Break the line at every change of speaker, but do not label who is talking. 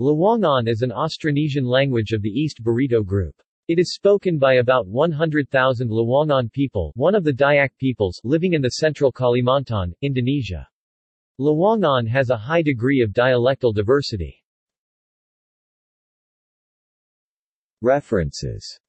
Lawangan is an Austronesian language of the East Barito group. It is spoken by about 100,000 Lawangan people one of the Dayak peoples living in the central Kalimantan, Indonesia. Lawangan has a high degree of dialectal diversity.
References